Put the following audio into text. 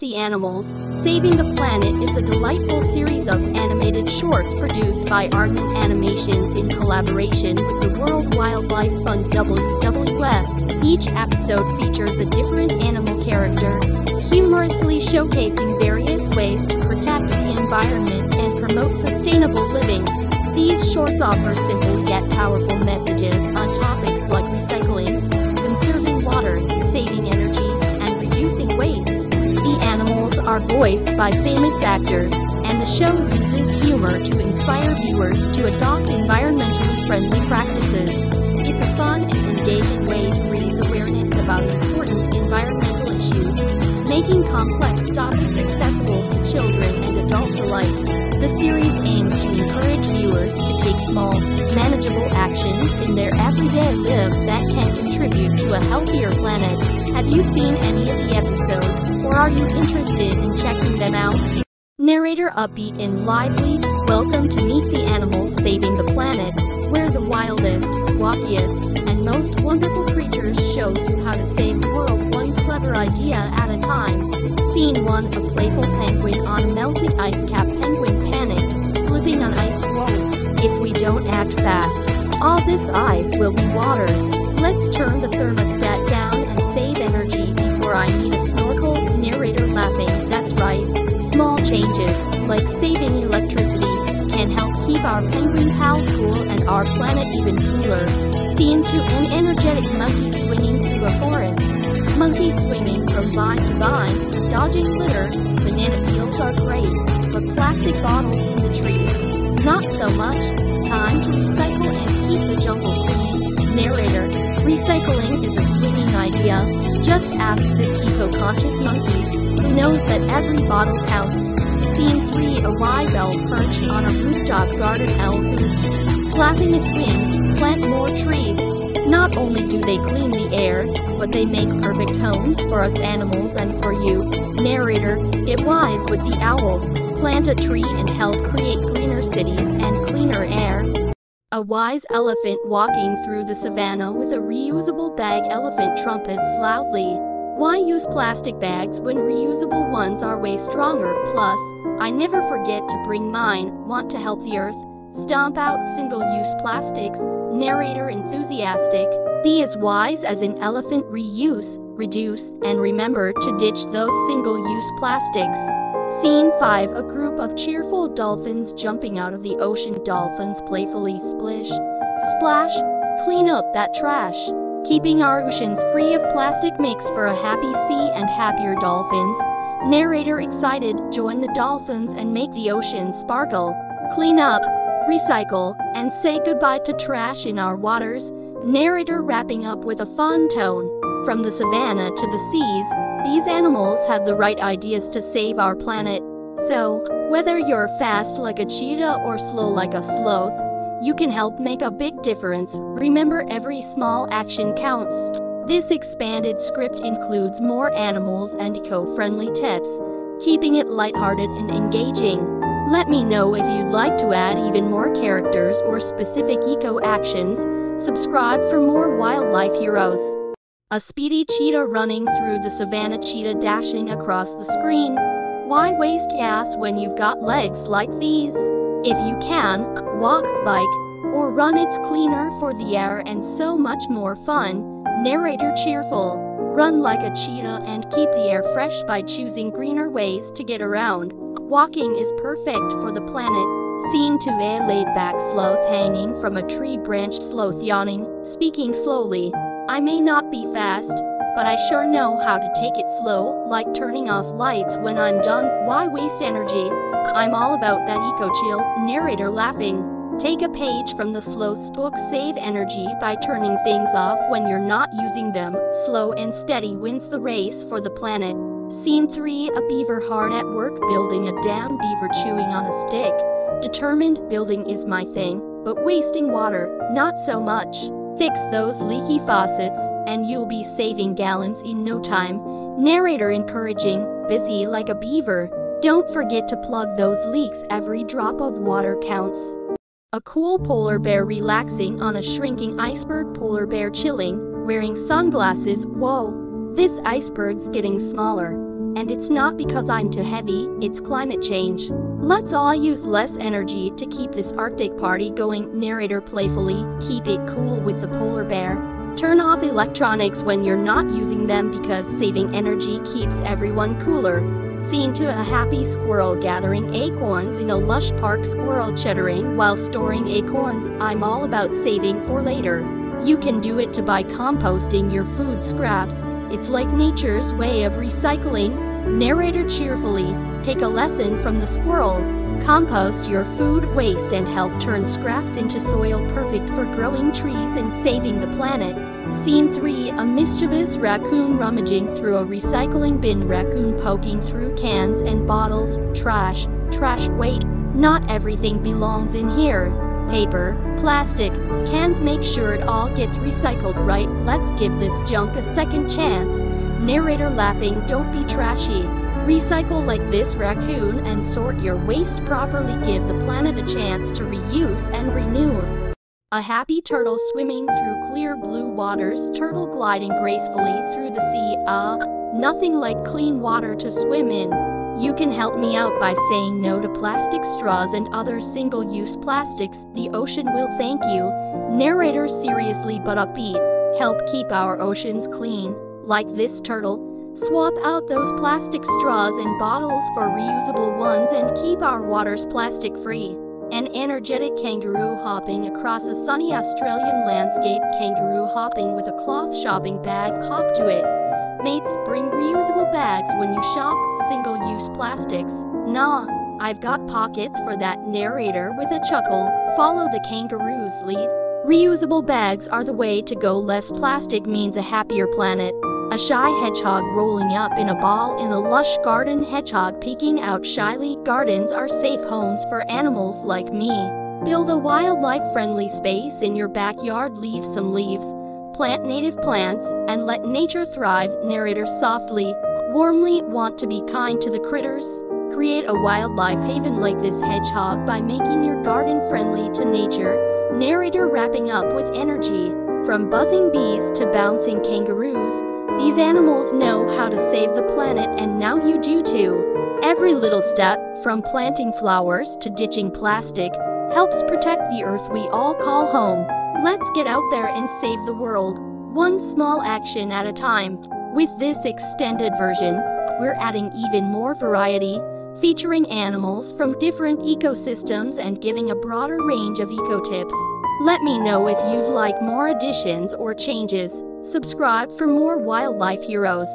The Animals, Saving the Planet is a delightful series of animated shorts produced by Ardent Animations in collaboration with the World Wildlife Fund WWF. Each episode features a different animal character, humorously showcasing various ways to protect the environment and promote sustainable living. These shorts offer simple yet powerful messages on topics voiced by famous actors, and the show uses humor to inspire viewers to adopt environmentally friendly practices. It's a fun and engaging way to raise awareness about important environmental issues, making complex topics accessible to children and adults alike. The series aims to encourage viewers to take small, manageable actions in their everyday lives that can contribute to a healthier planet. Have you seen any of the episodes, or are you interested Narrator upbeat and lively, welcome to Meet the Animals Saving the Planet, where the wildest, wackiest, and most wonderful creatures show you how to save the world one clever idea at a time. Scene 1 A playful penguin on a melted ice cap penguin panicked, slipping on ice wall. If we don't act fast, all this ice will be water. Let's turn the thermostat down and save energy before I need our planet even cooler. Scene 2 An energetic monkey swinging through a forest. Monkey swinging from vine to vine, dodging litter. Banana peels are great, but plastic bottles in the trees. Not so much. Time to recycle and keep the jungle clean. Narrator Recycling is a swinging idea. Just ask this eco-conscious monkey, who knows that every bottle counts. Scene 3 A wise owl perched on a rooftop garden owl hoots. Flapping its wings, plant more trees. Not only do they clean the air, but they make perfect homes for us animals and for you. Narrator Get wise with the owl. Plant a tree and help create greener cities and cleaner air. A wise elephant walking through the savannah with a reusable bag elephant trumpets loudly. Why use plastic bags when reusable ones are way stronger? Plus, I never forget to bring mine. Want to help the earth? Stomp out single-use plastics. Narrator enthusiastic. Be as wise as an elephant reuse, reduce, and remember to ditch those single-use plastics. Scene 5 A group of cheerful dolphins jumping out of the ocean. Dolphins playfully splish, splash, clean up that trash. Keeping our oceans free of plastic makes for a happy sea and happier dolphins. Narrator excited, join the dolphins and make the ocean sparkle. Clean up, recycle, and say goodbye to trash in our waters. Narrator wrapping up with a fun tone. From the savannah to the seas, these animals have the right ideas to save our planet. So, whether you're fast like a cheetah or slow like a sloth, you can help make a big difference. Remember, every small action counts. This expanded script includes more animals and eco friendly tips, keeping it lighthearted and engaging. Let me know if you'd like to add even more characters or specific eco actions. Subscribe for more wildlife heroes. A speedy cheetah running through the savannah, cheetah dashing across the screen. Why waste gas when you've got legs like these? If you can, walk, bike, or run, it's cleaner for the air and so much more fun. Narrator cheerful. Run like a cheetah and keep the air fresh by choosing greener ways to get around. Walking is perfect for the planet. Scene 2 A laid back sloth hanging from a tree branch, sloth yawning, speaking slowly. I may not be fast, but I sure know how to take it slow, like turning off lights when I'm done. Why waste energy? I'm all about that eco chill. Narrator laughing. Take a page from the sloth's book Save Energy by turning things off when you're not using them. Slow and steady wins the race for the planet. Scene 3 A beaver hard at work building a dam, beaver chewing on a stick. Determined building is my thing, but wasting water, not so much. Fix those leaky faucets, and you'll be saving gallons in no time. Narrator encouraging, busy like a beaver. Don't forget to plug those leaks, every drop of water counts. A cool polar bear relaxing on a shrinking iceberg, polar bear chilling, wearing sunglasses. Whoa, this iceberg's getting smaller. And it's not because I'm too heavy, it's climate change. Let's all use less energy to keep this Arctic party going, narrator playfully. Keep it cool with the polar bear. Turn off electronics when you're not using them because saving energy keeps everyone cooler. Scene to a happy squirrel gathering acorns in a lush park, squirrel chattering while storing acorns. I'm all about saving for later. You can do it too by composting your food scraps. It's like nature's way of recycling. Narrator cheerfully, take a lesson from the squirrel. Compost your food waste and help turn scraps into soil perfect for growing trees and saving the planet. Scene 3 A mischievous raccoon rummaging through a recycling bin. Raccoon poking through cans and bottles. Trash, trash, wait, not everything belongs in here. Paper, plastic, cans make sure it all gets recycled right. Let's give this junk a second chance. Narrator laughing, don't be trashy. Recycle like this raccoon and sort your waste properly. Give the planet a chance to reuse and renew. A happy turtle swimming through clear blue waters, turtle gliding gracefully through the sea. Ah, nothing like clean water to swim in. You can help me out by saying no to plastic straws and other single use plastics. The ocean will thank you. Narrator seriously but upbeat. Help keep our oceans clean. Like this turtle. Swap out those plastic straws and bottles for reusable ones and keep our waters plastic free. An energetic kangaroo hopping across a sunny Australian landscape. Kangaroo hopping with a cloth shopping bag. Hop to it. Mates, bring reusable bags when you shop, single use plastics. Nah, I've got pockets for that narrator with a chuckle. Follow the kangaroo's lead. Reusable bags are the way to go. Less plastic means a happier planet. A shy hedgehog rolling up in a ball in a lush garden. Hedgehog peeking out shyly. Gardens are safe homes for animals like me. Build a wildlife friendly space in your backyard. Leave some leaves. Plant native plants and let nature thrive. Narrator softly, warmly want to be kind to the critters. Create a wildlife haven like this hedgehog by making your garden friendly to nature. Narrator wrapping up with energy. From buzzing bees to bouncing kangaroos, these animals know how to save the planet and now you do too. Every little step, from planting flowers to ditching plastic, helps protect the earth we all call home. Let's get out there and save the world, one small action at a time. With this extended version, we're adding even more variety, featuring animals from different ecosystems and giving a broader range of eco tips. Let me know if you'd like more additions or changes. Subscribe for more wildlife heroes.